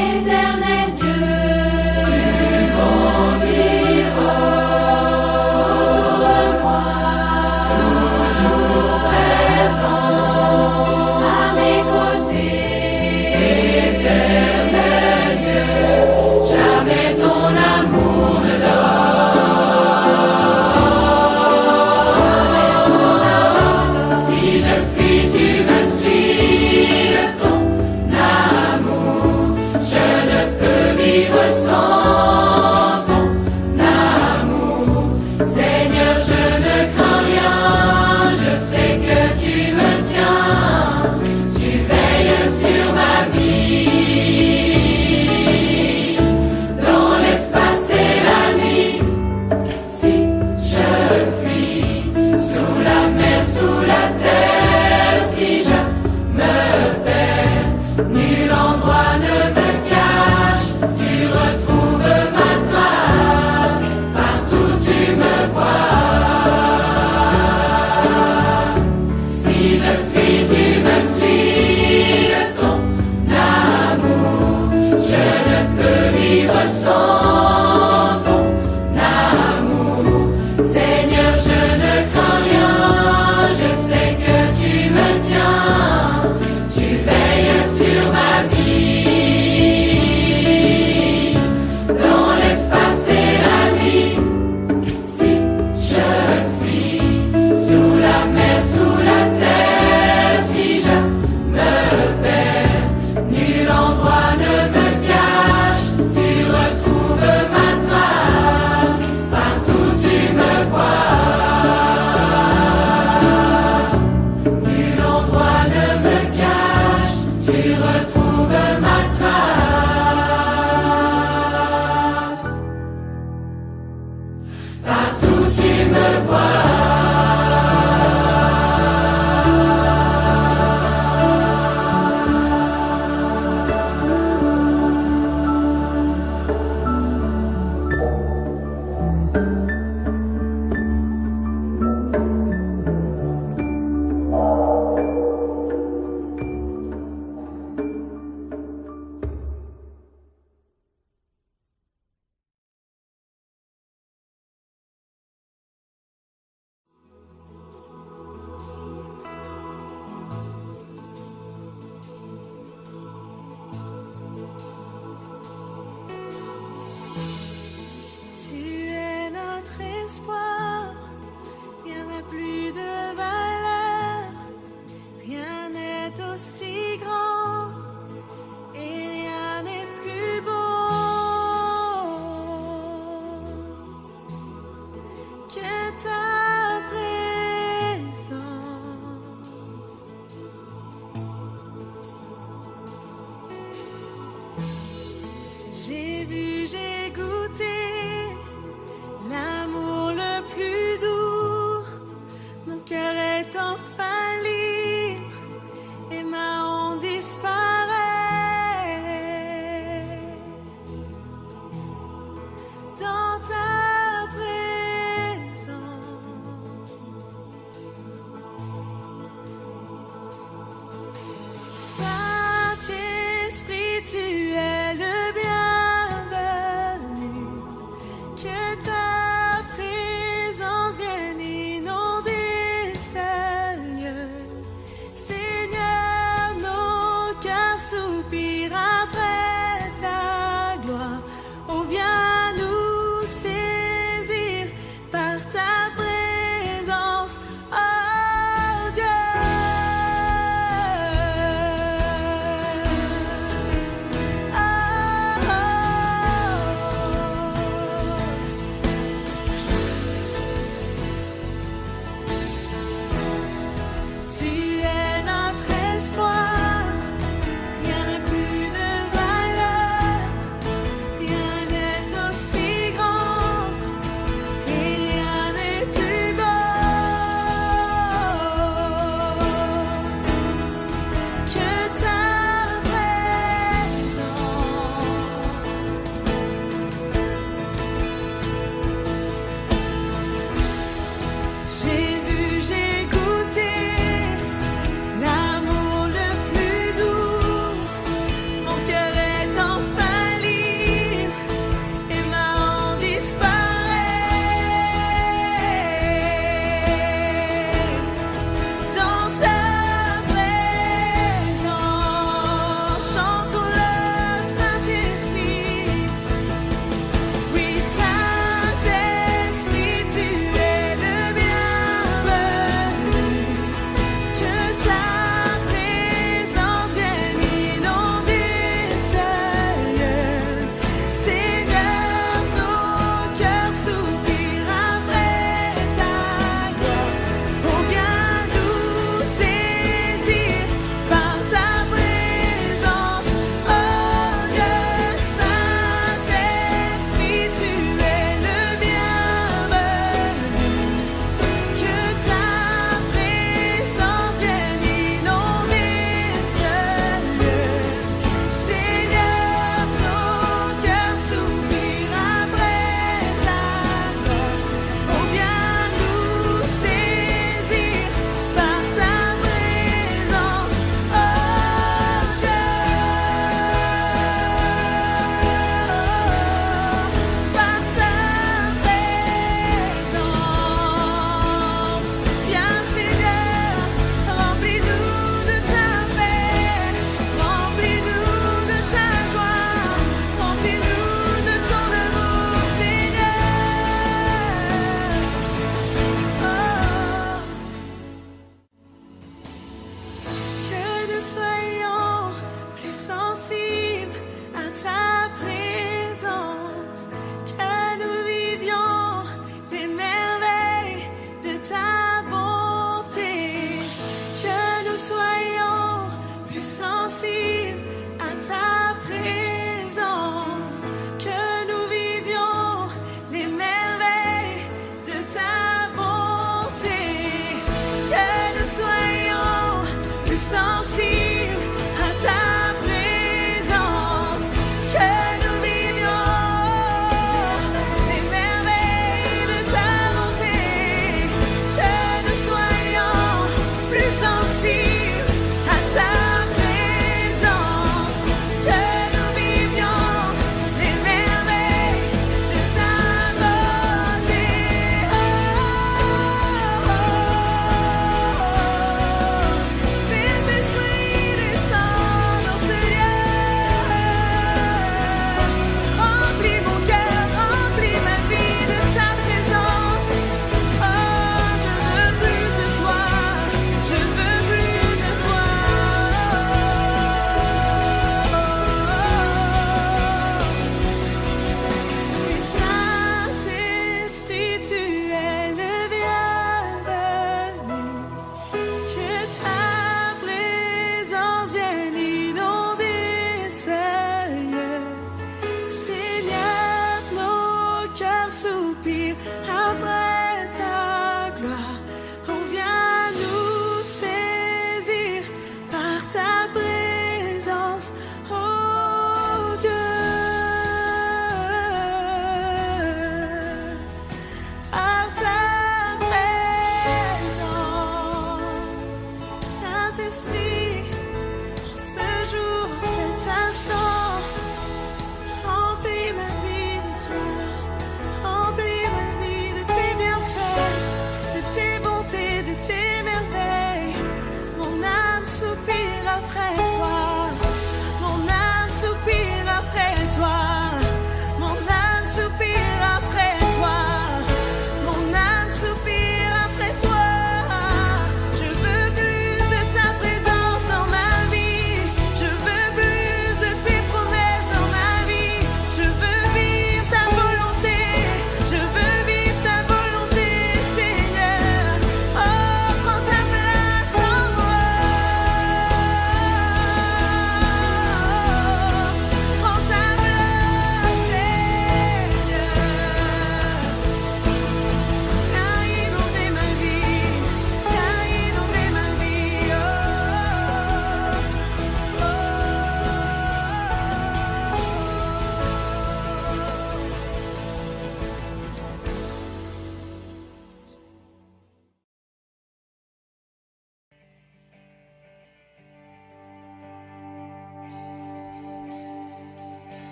Éternel Dieu.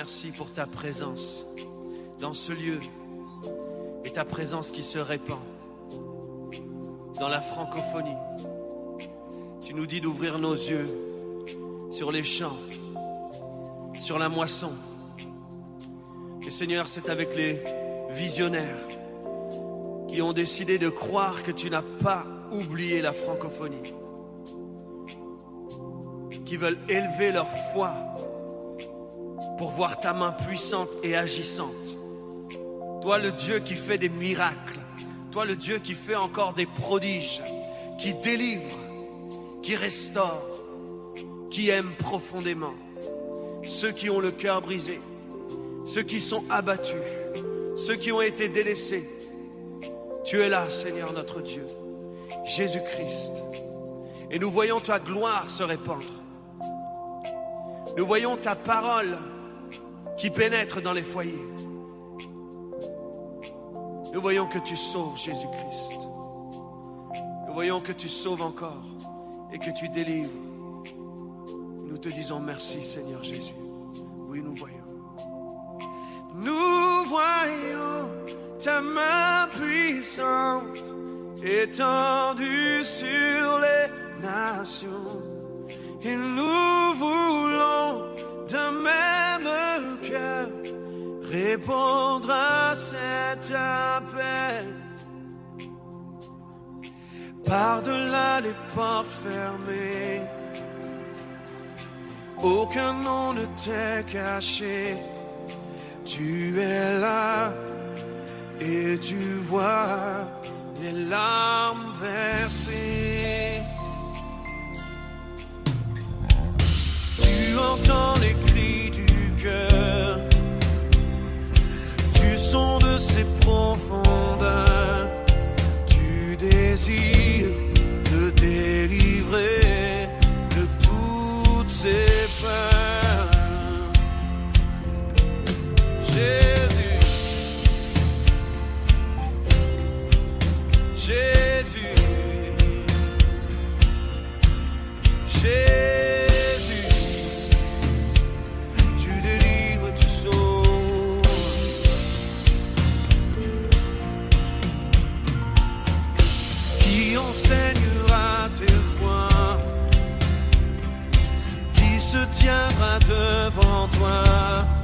Merci pour ta présence dans ce lieu et ta présence qui se répand dans la francophonie. Tu nous dis d'ouvrir nos yeux sur les champs, sur la moisson. Et Seigneur, c'est avec les visionnaires qui ont décidé de croire que tu n'as pas oublié la francophonie, qui veulent élever leur foi pour voir ta main puissante et agissante. Toi le Dieu qui fait des miracles, toi le Dieu qui fait encore des prodiges, qui délivre, qui restaure, qui aime profondément ceux qui ont le cœur brisé, ceux qui sont abattus, ceux qui ont été délaissés. Tu es là, Seigneur notre Dieu, Jésus-Christ. Et nous voyons ta gloire se répandre. Nous voyons ta parole qui pénètre dans les foyers. Nous voyons que tu sauves Jésus-Christ. Nous voyons que tu sauves encore et que tu délivres. Nous te disons merci Seigneur Jésus. Oui, nous voyons. Nous voyons ta main puissante étendue sur les nations. Et nous voulons cœur répondre à cet appel. Par-delà les portes fermées, aucun nom ne t'est caché. Tu es là et tu vois les larmes versées. Tu entends les cris du cœur, son de ses profondeurs. Tu désires le délivrer devant toi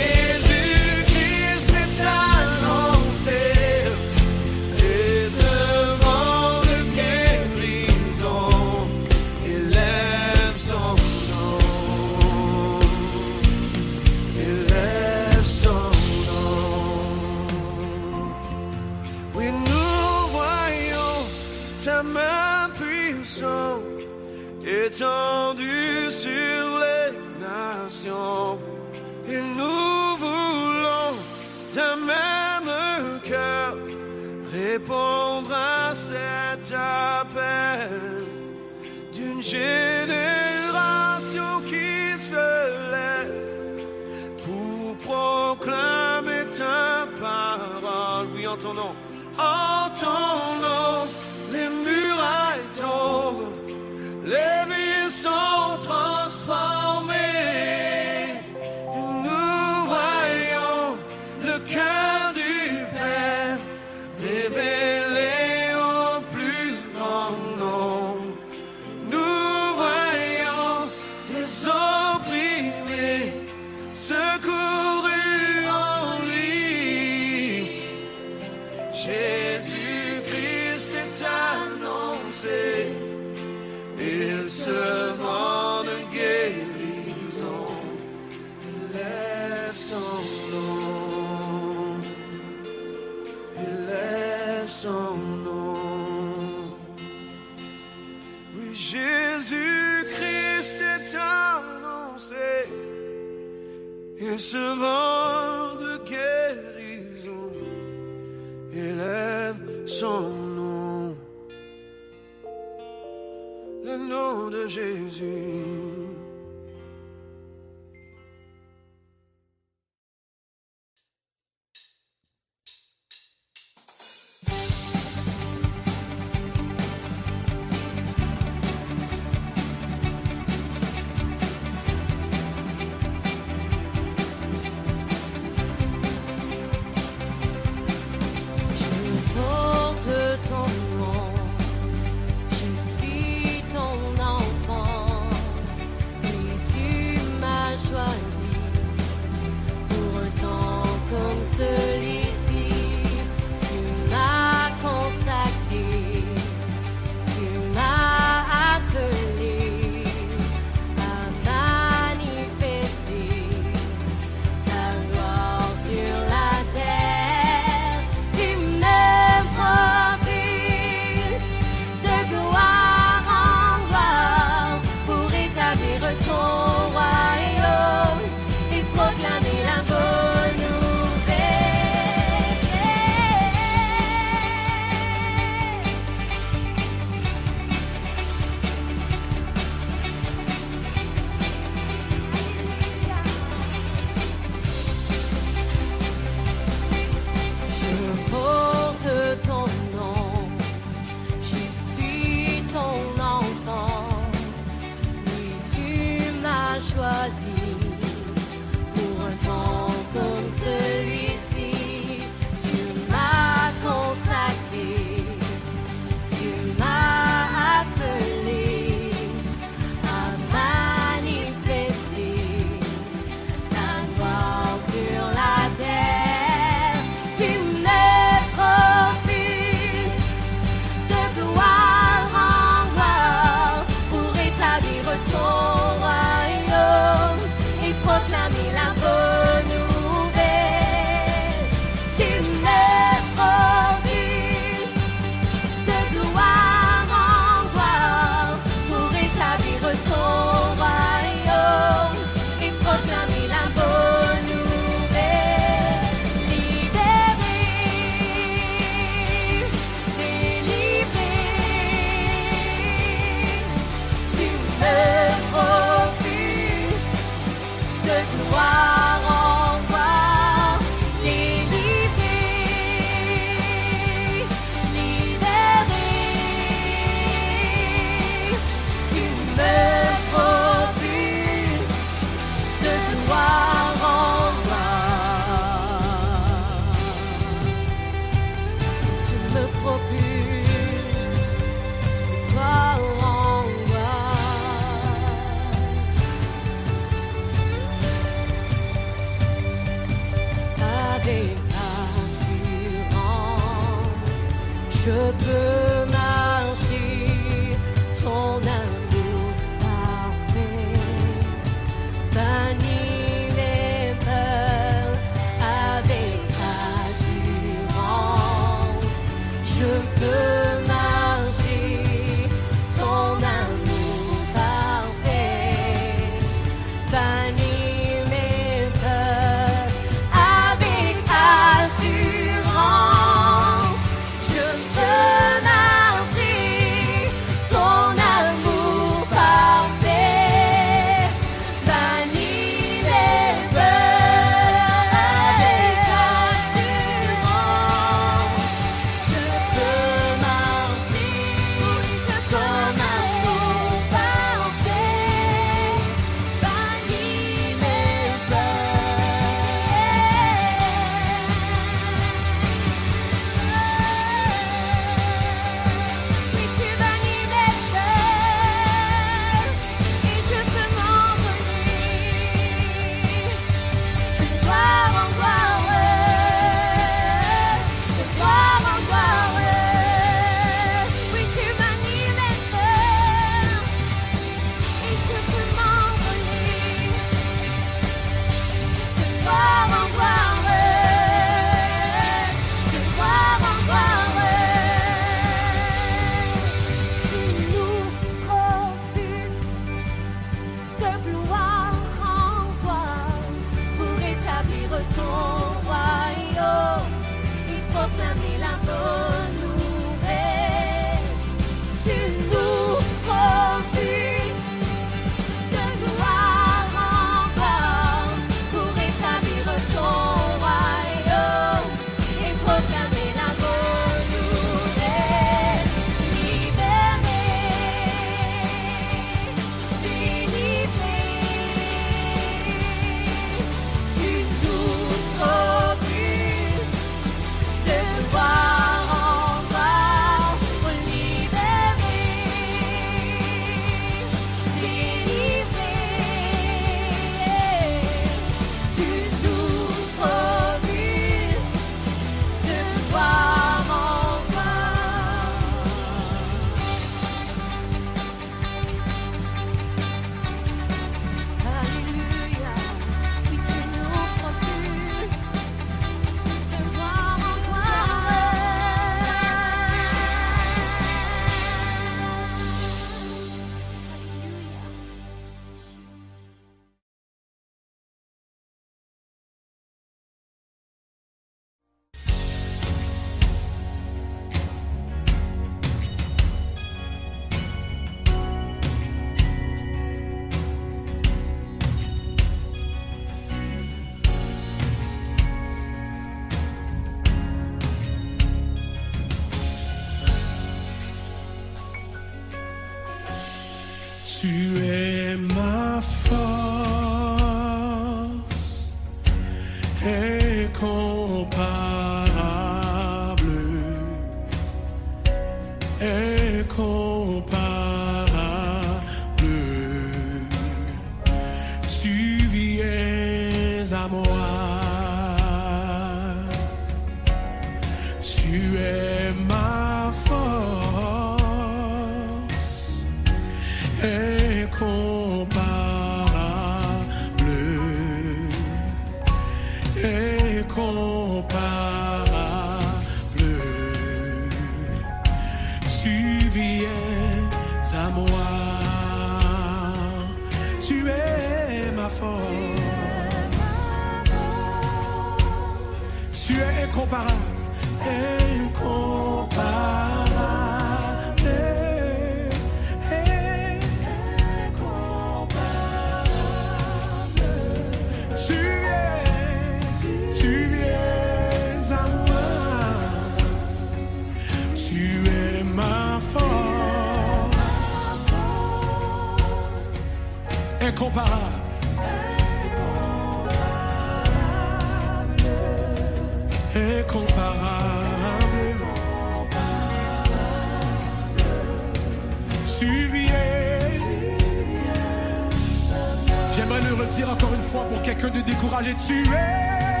Je le redire encore une fois pour quelqu'un de découragé. Tu es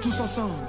tous ensemble.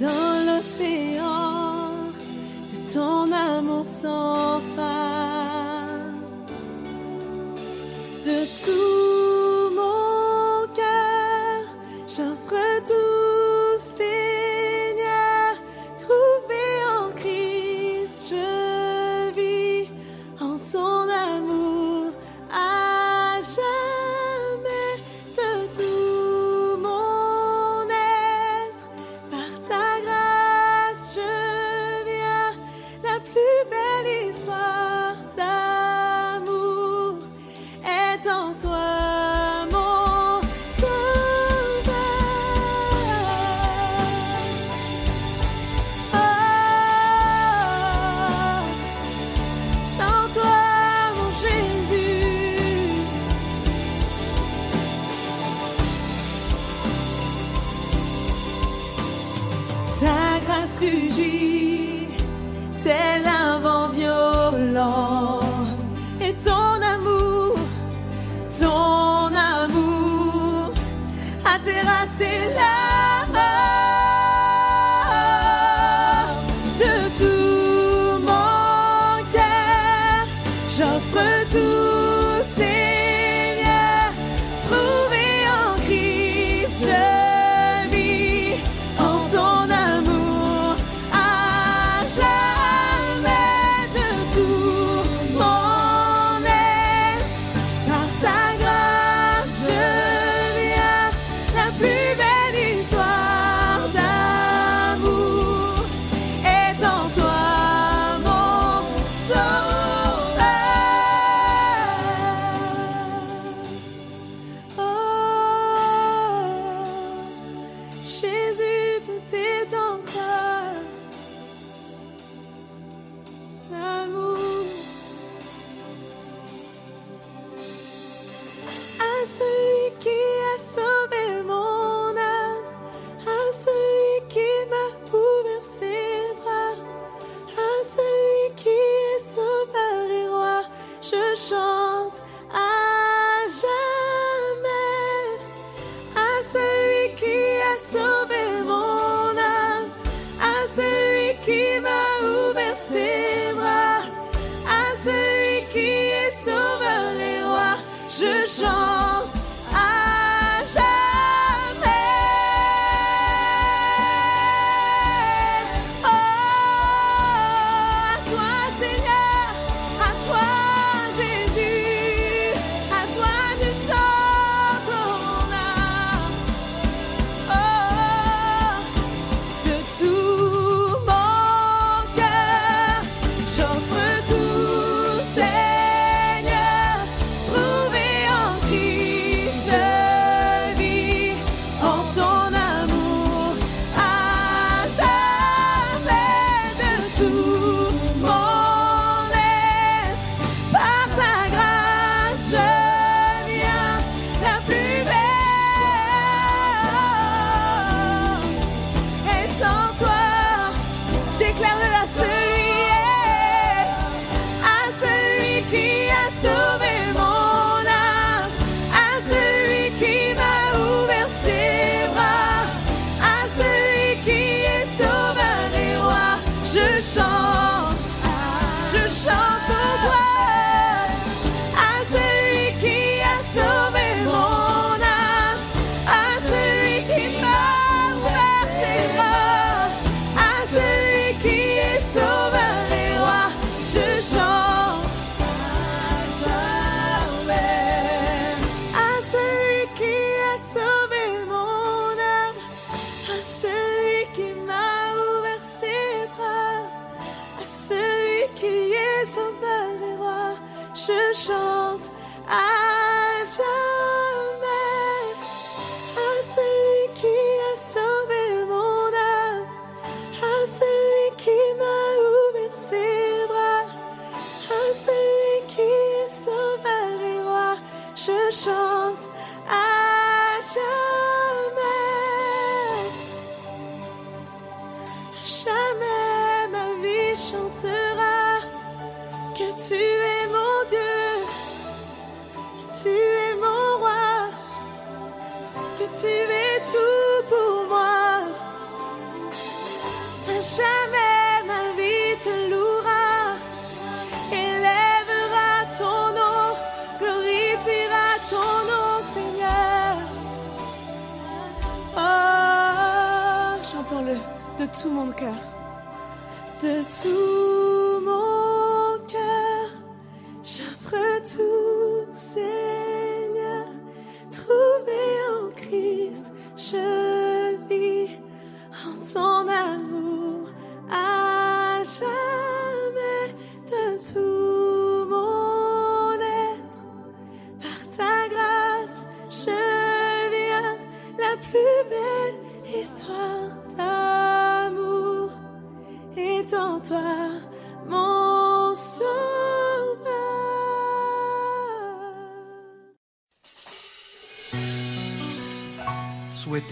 dans l'océan de ton amour sans fin. De tout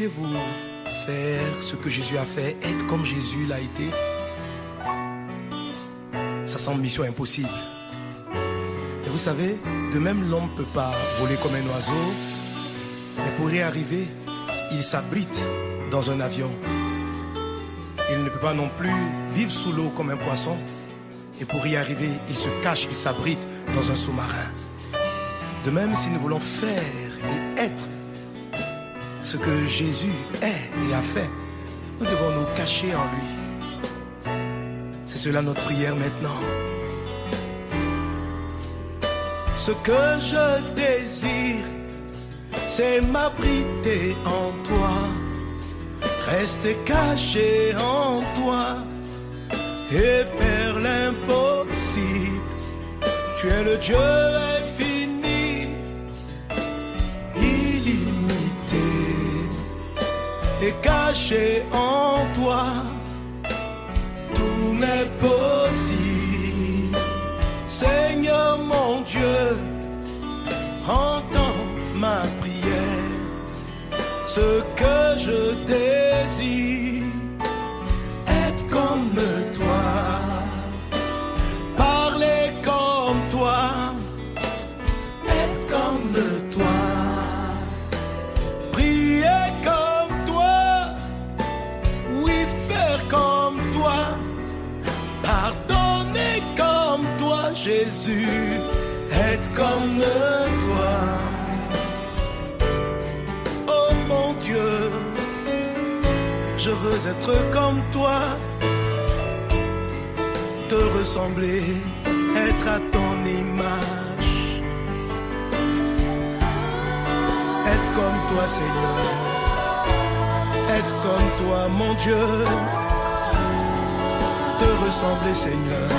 Souhaitez-vous faire ce que Jésus a fait, être comme Jésus l'a été? Ça semble mission impossible. Et vous savez, de même l'homme ne peut pas voler comme un oiseau, mais pour y arriver, il s'abrite dans un avion. Il ne peut pas non plus vivre sous l'eau comme un poisson. Et pour y arriver, il se cache, il s'abrite dans un sous-marin. De même, si nous voulons faire ce que Jésus est et a fait, nous devons nous cacher en lui. C'est cela notre prière maintenant. Ce que je désire, c'est m'abriter en toi, rester caché en toi et faire l'impossible. Tu es le Dieu caché en toi. Tout n'est possible. Seigneur mon Dieu, entends ma prière. Ce que je désire, être comme toi, te ressembler, être à ton image. Être comme toi, Seigneur. Être comme toi, mon Dieu. Te ressembler, Seigneur.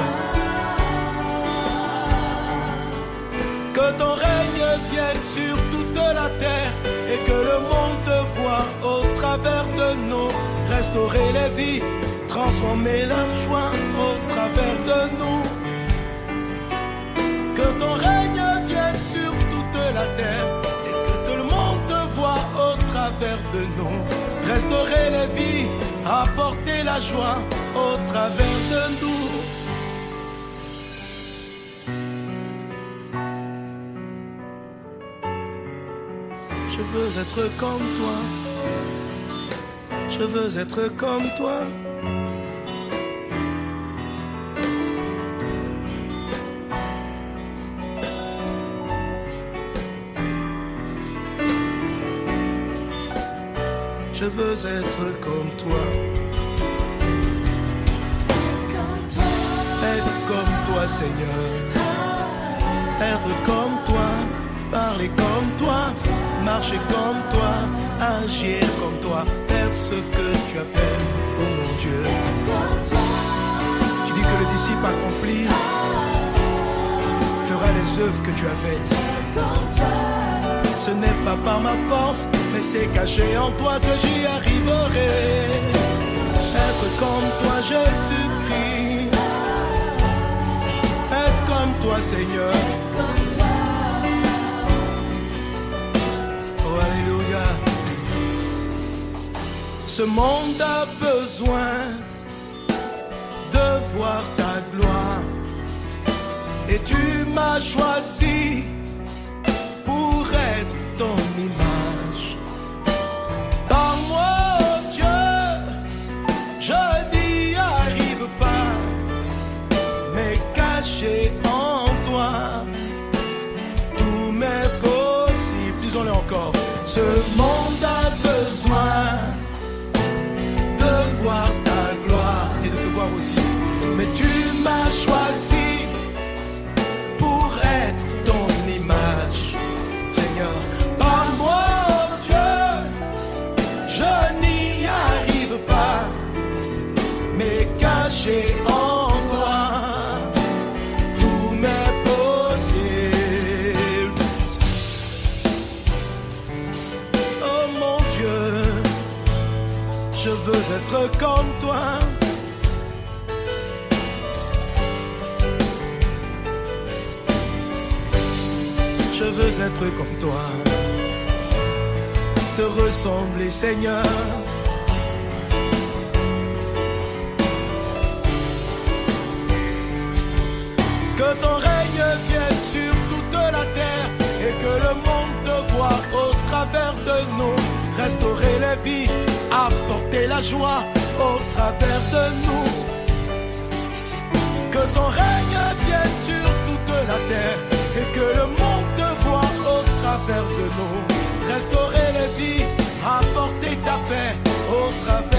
Que ton règne vienne sur toute la terre et que le monde te voit au travers de nous. Restaurer les vies, transformer la joie au travers de nous. Que ton règne vienne sur toute la terre et que tout le monde te voit au travers de nous. Restaurer les vies, apporter la joie au travers de nous. Je veux être comme toi. Je veux être comme toi. Je veux être comme toi. Être comme toi, Seigneur. Être comme toi. Parler comme toi. Marcher comme toi. Agir comme toi. Ce que tu as fait, oh mon Dieu. Tu dis que le disciple accomplit fera les œuvres que tu as faites. Ce n'est pas par ma force, mais c'est caché en toi que j'y arriverai. Être comme toi, Jésus-Christ. Être comme toi, Seigneur. Ce monde a besoin de voir ta gloire. Et tu m'as choisi pour être ton comme toi. Je veux être comme toi, te ressembler, Seigneur. Que ton règne vienne sur toute la terre et que le monde te voit au travers de nous. Restaurer les vies, apporter la joie au travers de nous. Que ton règne vienne sur toute la terre et que le monde te voit au travers de nous. Restaurer les vies, apporter ta paix au travers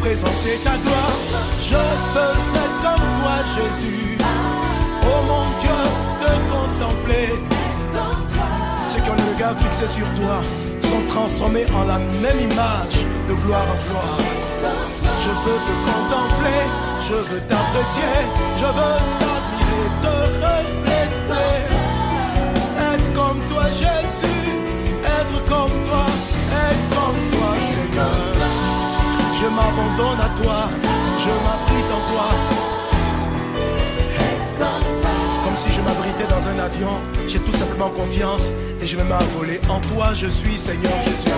pas, représenter ta gloire. Je veux être comme toi, Jésus. Oh mon Dieu, te contempler. Ceux qui ont le regard fixé sur toi sont transformés en la même image de gloire en gloire. Je veux te contempler, je veux t'apprécier, je veux t'admirer, te refléter. Être comme toi, Jésus, m'abandonne à toi, je m'abrite en toi. Comme si je m'abritais dans un avion, j'ai tout simplement confiance et je vais m'envoler. En toi, je suis Seigneur Jésus.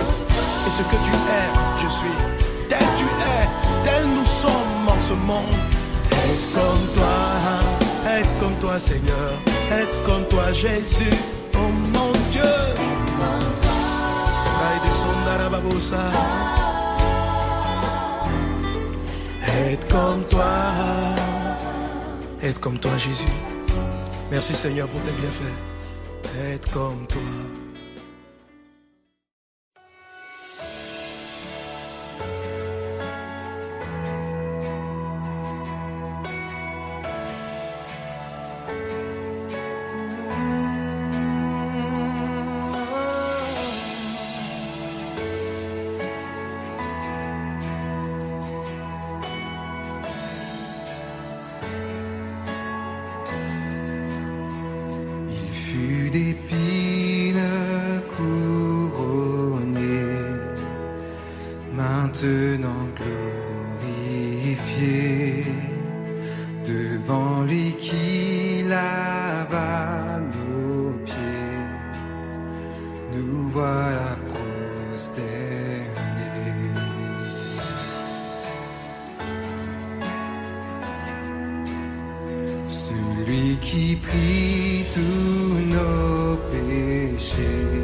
Et ce que tu es, je suis. Tel tu es, tel nous sommes en ce monde. Être comme toi, être comme toi, Seigneur. Être comme toi, Jésus. Oh mon Dieu. Être comme toi, être comme toi, Jésus. Merci Seigneur pour tes bienfaits. Être comme toi. qui prit tous nos péchés,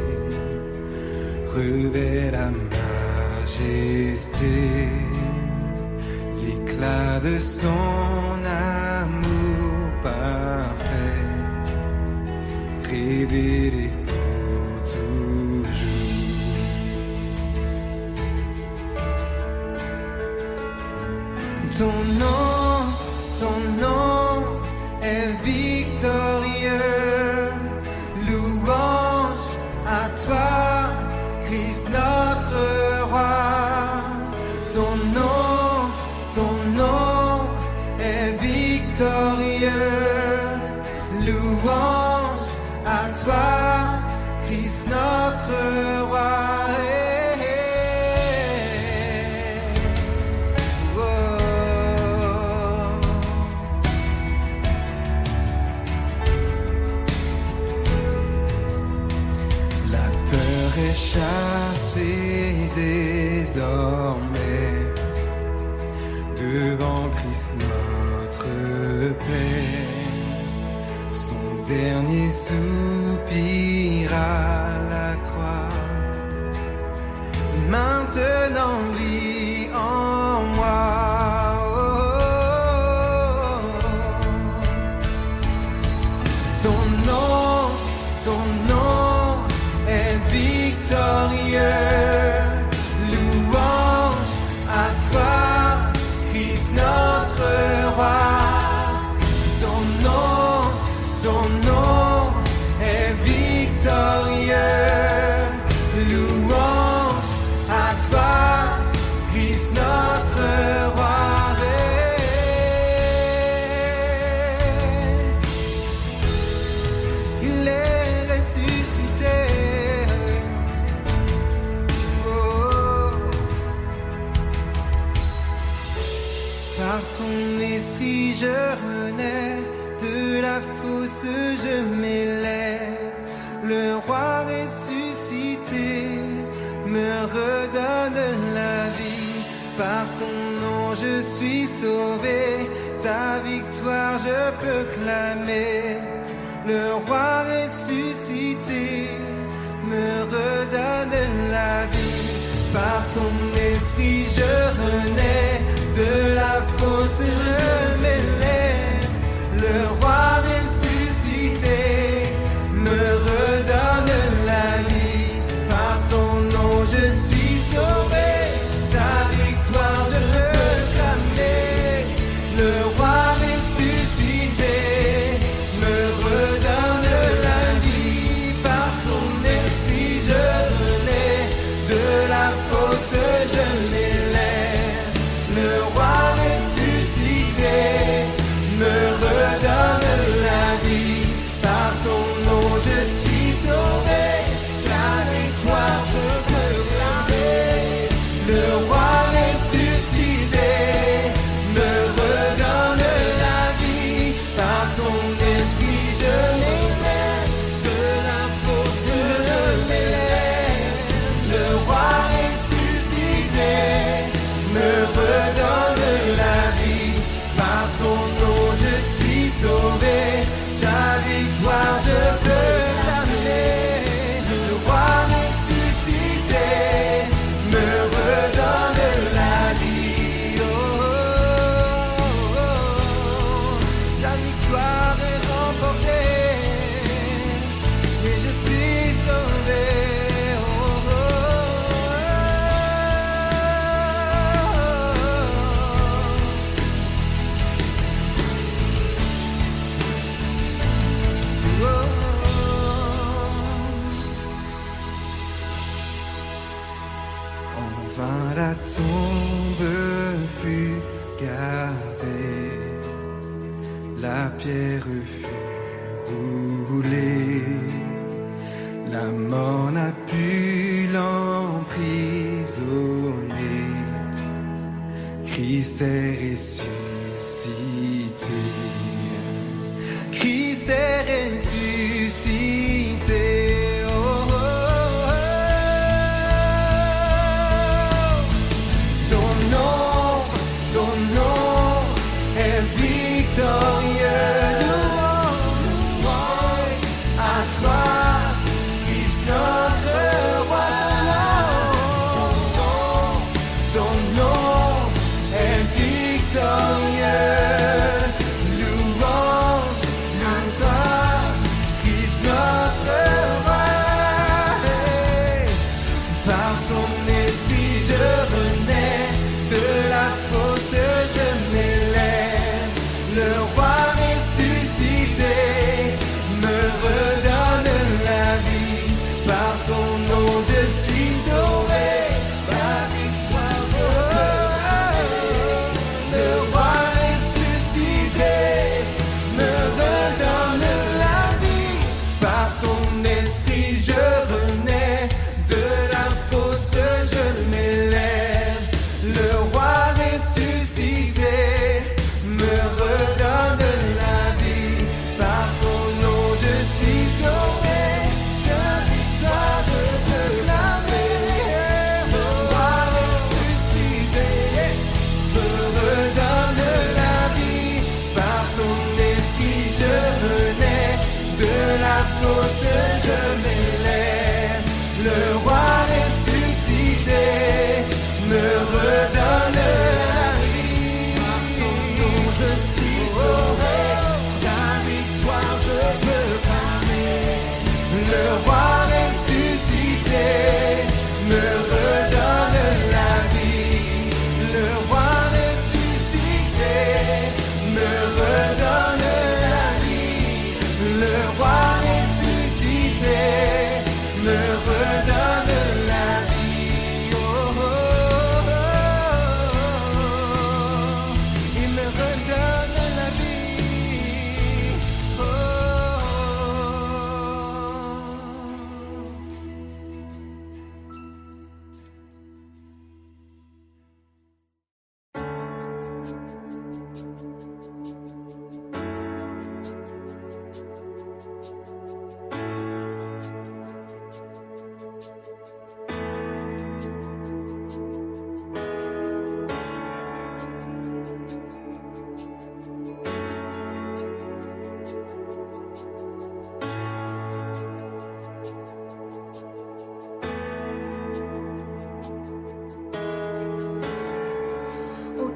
revêt la majesté, l'éclat de son âme.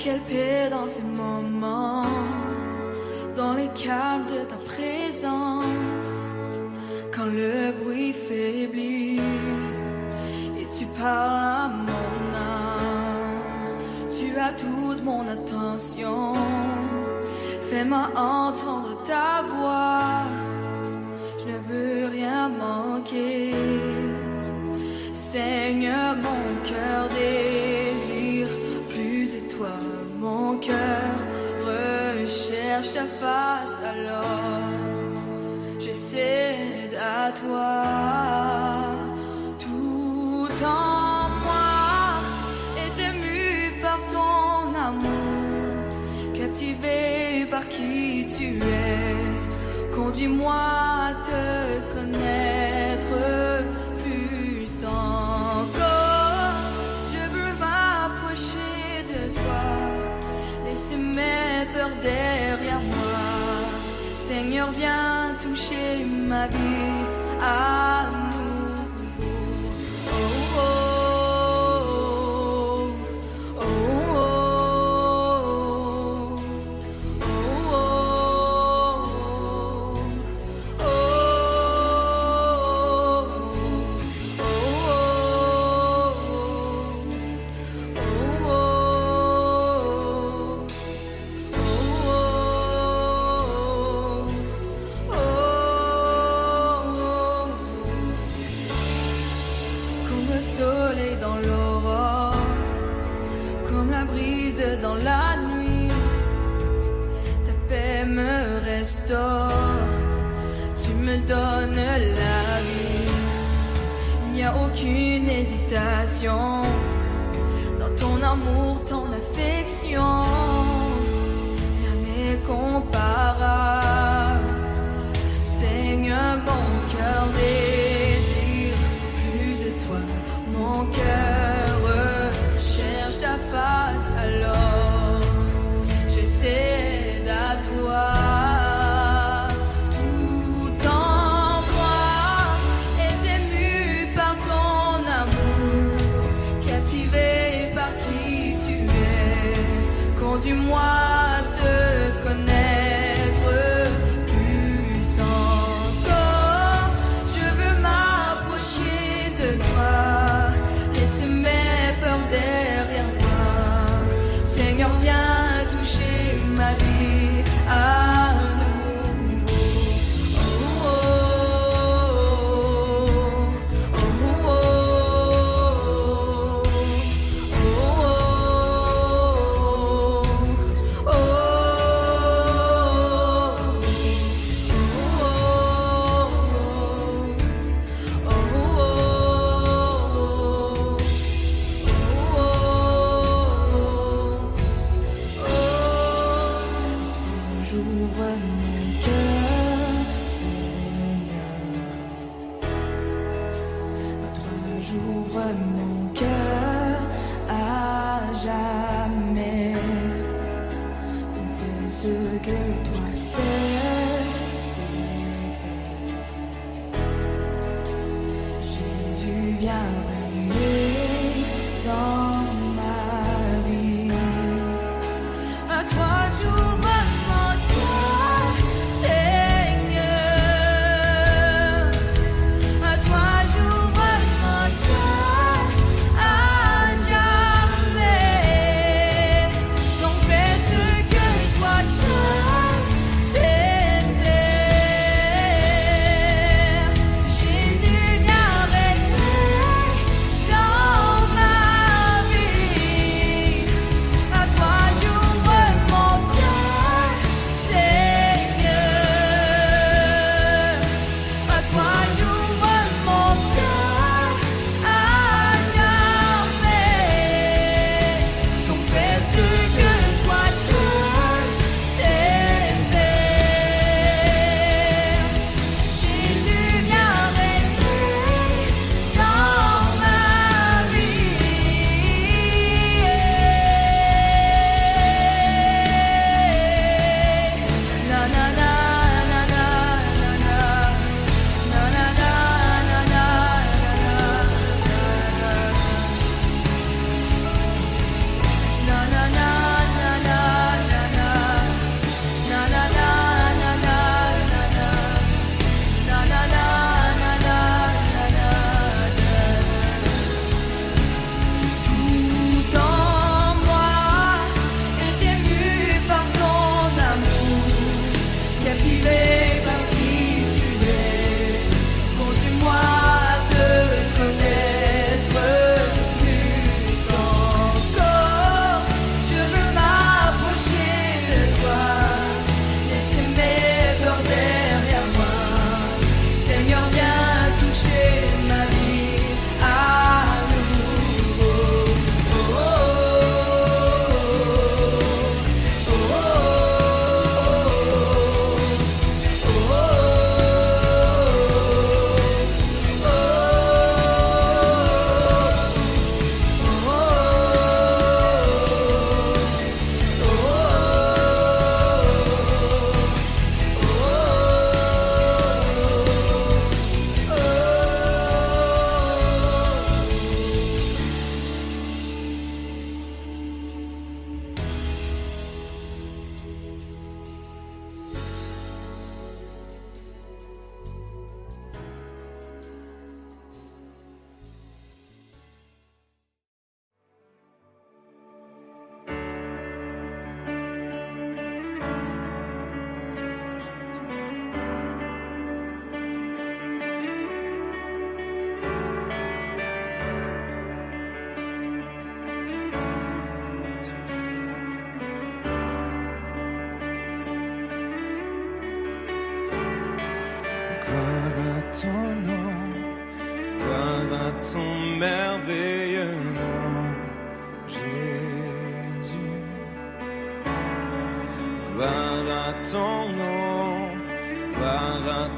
quelle paix dans ces moments, dans les calmes de ta présence, quand le bruit faiblit et tu parles à mon âme, tu as toute mon attention, fais-moi entendre. Moi te connaître plus encore. Je veux m'approcher de toi, laisser mes peurs derrière moi. Seigneur, viens toucher ma vie. Ah,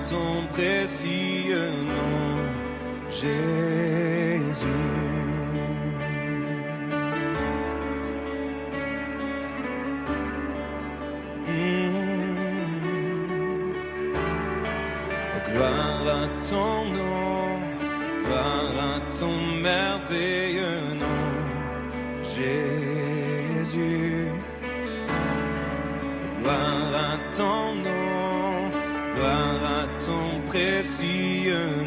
ton précieux nom, Jésus. ter-se-ão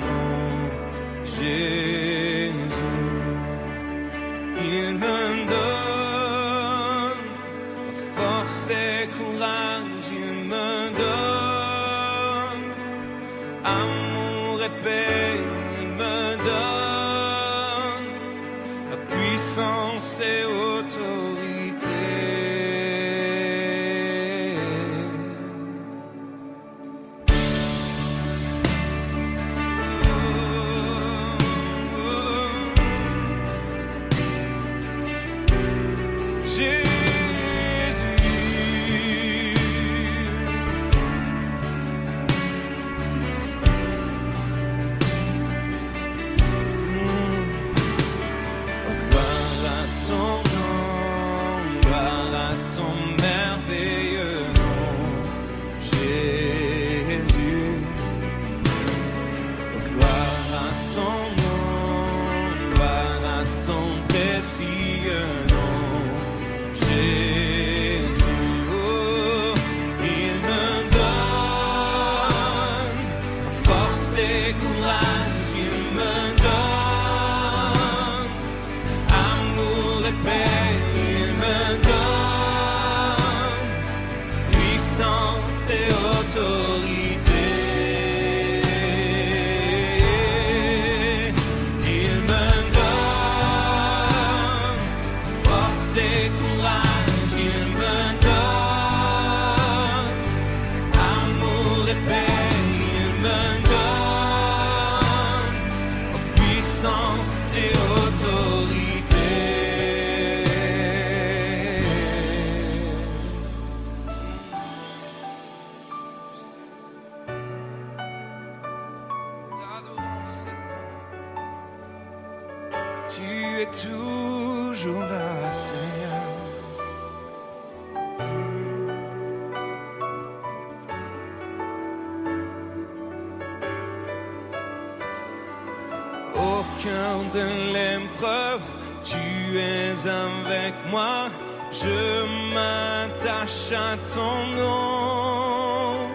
à ton nom.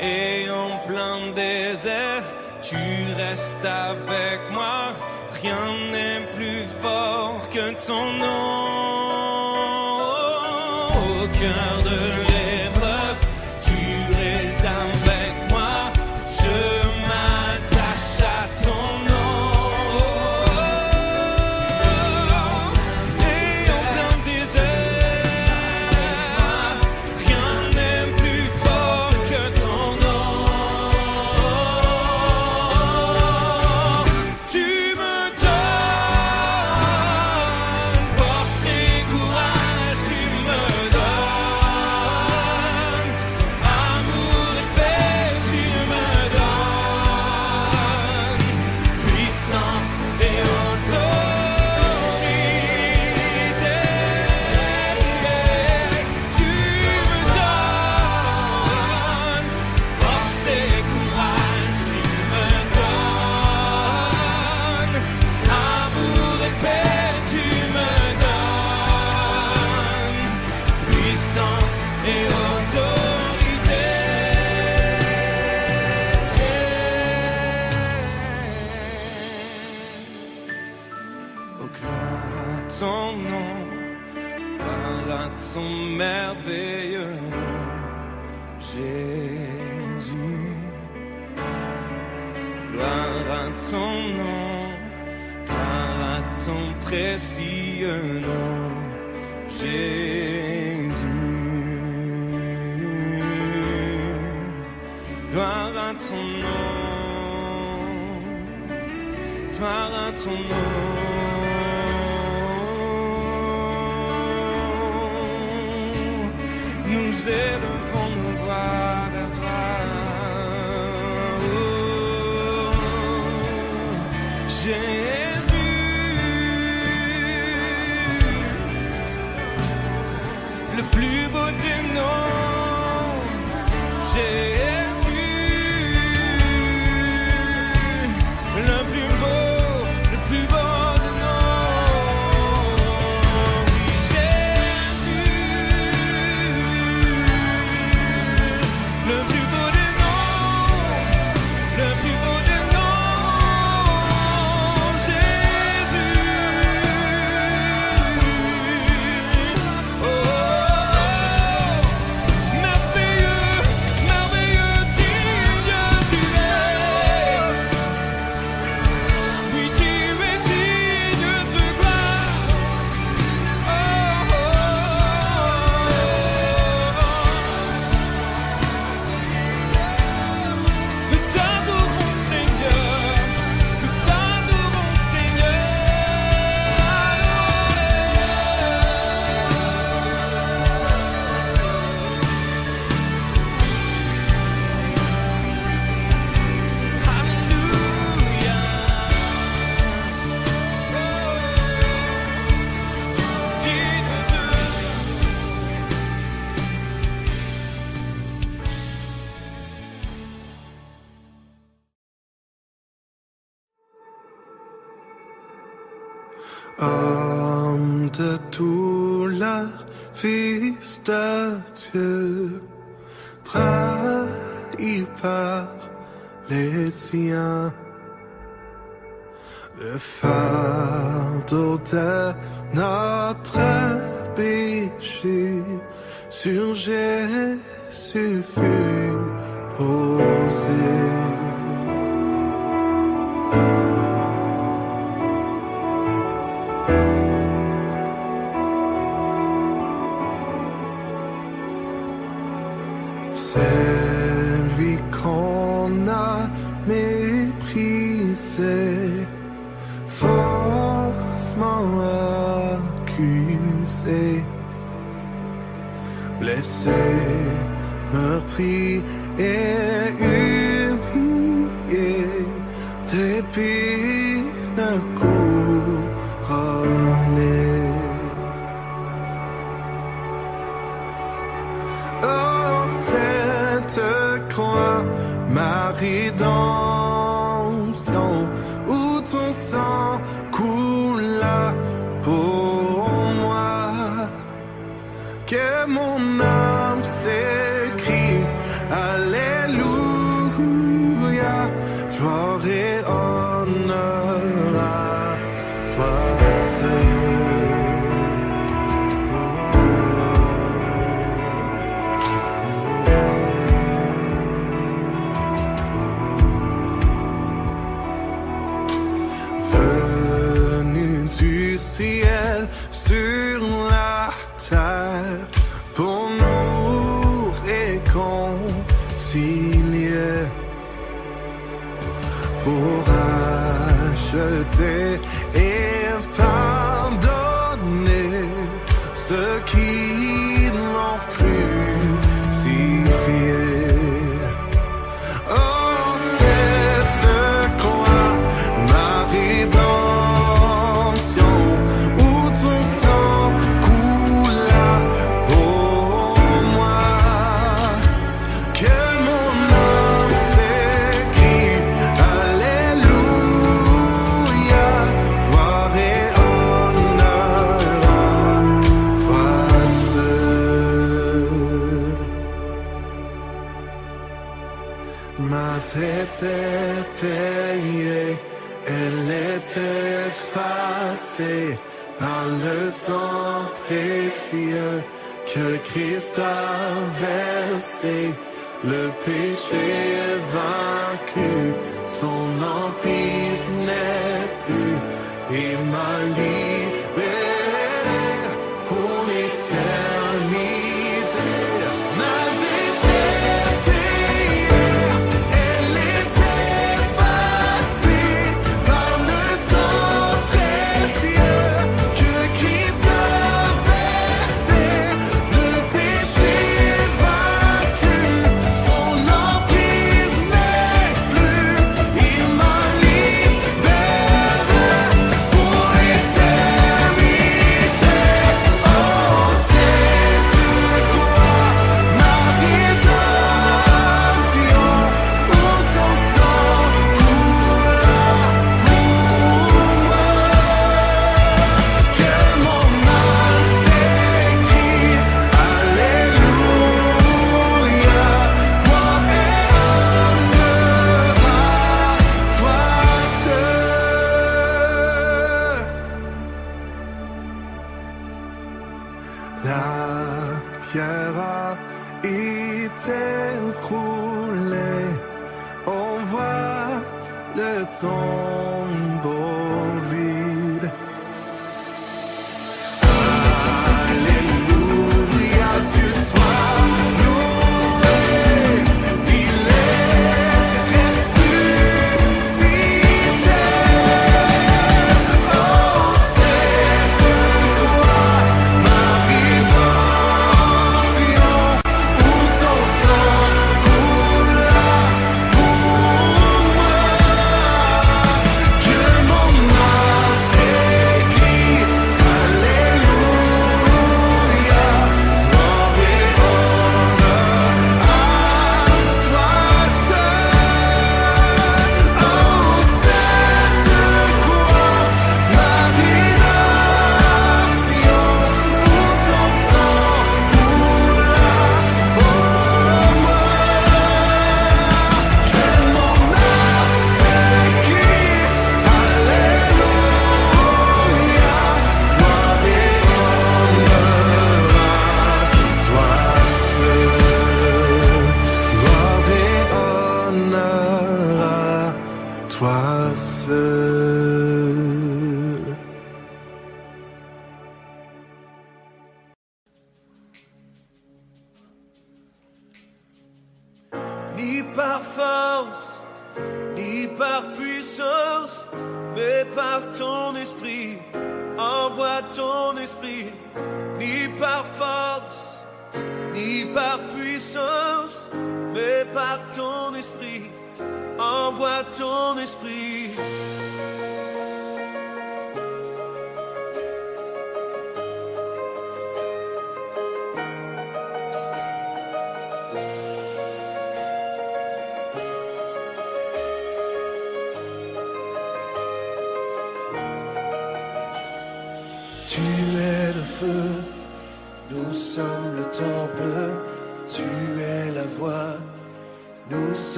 Et en plein désert, tu restes avec moi. Rien n'est plus fort que ton nom. Au cœur de tomorrow. Homme de tout la fils de Dieu, trahi par les siens. Le fardeau de notre péché sur Jésus fut posé. meurtri et Christ a versé le péché.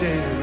Nous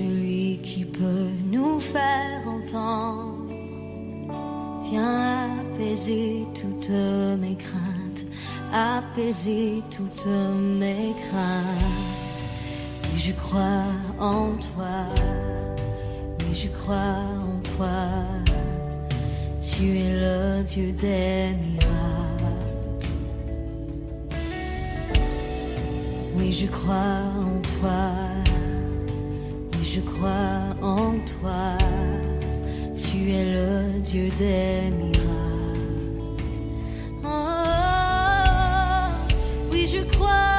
celui qui peut nous faire entendre. Viens apaiser toutes mes craintes, apaiser toutes mes craintes. Et je crois en toi, mais je crois en toi. Tu es le Dieu des miracles. Oui, je crois en toi je crois en toi, tu es le Dieu des miracles. Oh, oui, je crois.